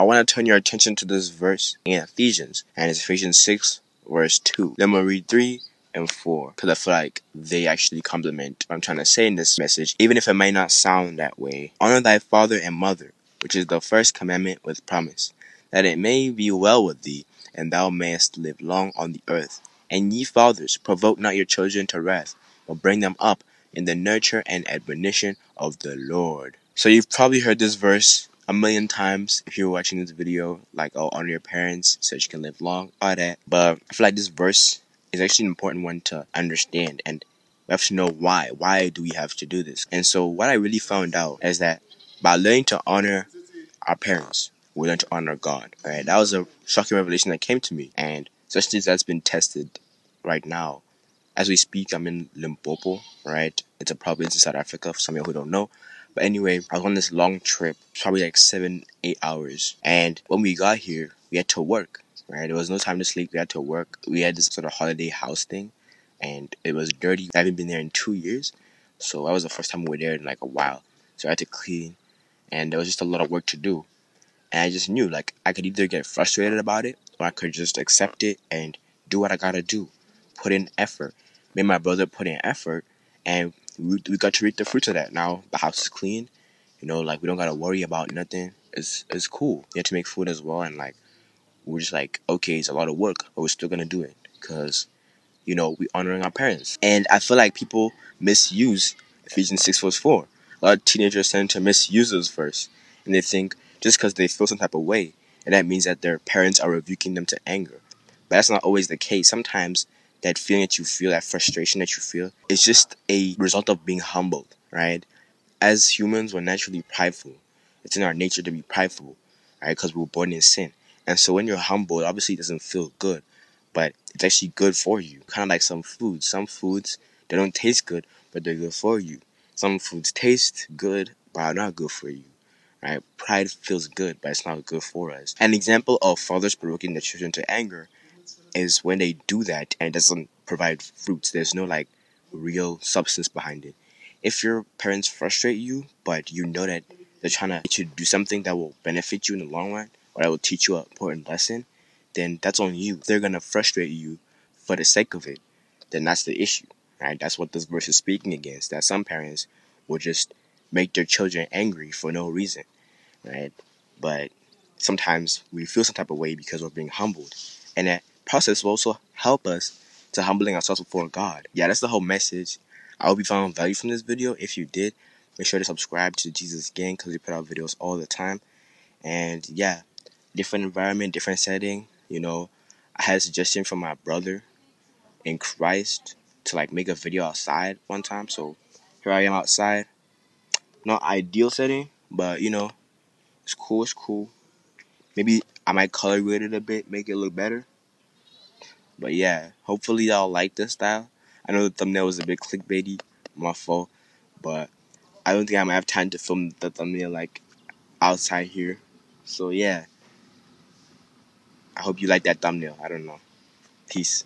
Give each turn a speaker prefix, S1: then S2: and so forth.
S1: I want to turn your attention to this verse in Ephesians, and it's Ephesians 6, verse 2. Then we'll read 3 and 4, because I feel like they actually complement what I'm trying to say in this message, even if it might not sound that way. Honor thy father and mother, which is the first commandment with promise, that it may be well with thee, and thou mayest live long on the earth. And ye fathers, provoke not your children to wrath, but bring them up in the nurture and admonition of the Lord. So you've probably heard this verse a million times if you're watching this video, like, oh, honor your parents so you can live long, all that. But I feel like this verse is actually an important one to understand, and we have to know why. Why do we have to do this? And so, what I really found out is that by learning to honor our parents, we learn to honor God. All right, that was a shocking revelation that came to me, and especially that's been tested right now. As we speak, I'm in Limpopo, right? It's a province in South Africa for some of you who don't know. But anyway, I was on this long trip, probably like seven, eight hours. And when we got here, we had to work, right? There was no time to sleep. We had to work. We had this sort of holiday house thing, and it was dirty. I haven't been there in two years. So that was the first time we were there in like a while. So I had to clean, and there was just a lot of work to do. And I just knew like I could either get frustrated about it or I could just accept it and do what I gotta do, put in effort. Made my brother put in effort, and we, got to reap the fruits of that. Now the house is clean, you know, like we don't gotta worry about nothing. It's it's cool. We have to make food as well, and like we're just like okay, it's a lot of work, but we're still gonna do it because you know we're honoring our parents. And I feel like people misuse Ephesians six verse four. A lot of teenagers tend to misuse those verse, and they think just because they feel some type of way, and that means that their parents are rebuking them to anger. But that's not always the case. Sometimes that feeling that you feel, that frustration that you feel, it's just a result of being humbled, right? As humans, we're naturally prideful. It's in our nature to be prideful, right? Because we were born in sin. And so when you're humbled, obviously it doesn't feel good, but it's actually good for you. Kind of like some foods. Some foods, they don't taste good, but they're good for you. Some foods taste good, but are not good for you. Right? Pride feels good, but it's not good for us. An example of fathers provoking their children to anger is when they do that and it doesn't provide fruits. There's no like real substance behind it. If your parents frustrate you, but you know that they're trying to get you to do something that will benefit you in the long run or that will teach you an important lesson, then that's on you. They're gonna frustrate you for the sake of it, then that's the issue. Right? That's what this verse is speaking against. That some parents will just make their children angry for no reason. Right? But sometimes we feel some type of way because we're being humbled. And that process will also help us to humbling ourselves before God. Yeah, that's the whole message. I hope you found value from this video. If you did, make sure to subscribe to Jesus Gang because we put out videos all the time. And yeah, different environment, different setting. You know, I had a suggestion from my brother in Christ to like make a video outside one time. So here I am outside. Not ideal setting, but you know, it's cool. It's cool. Maybe I might color grade it a bit, make it look better. But yeah, hopefully y'all like this style. I know the thumbnail was a bit clickbaity, my fault, but I don't think I'm gonna have time to film the thumbnail like outside here. So yeah, I hope you like that thumbnail. I don't know. Peace.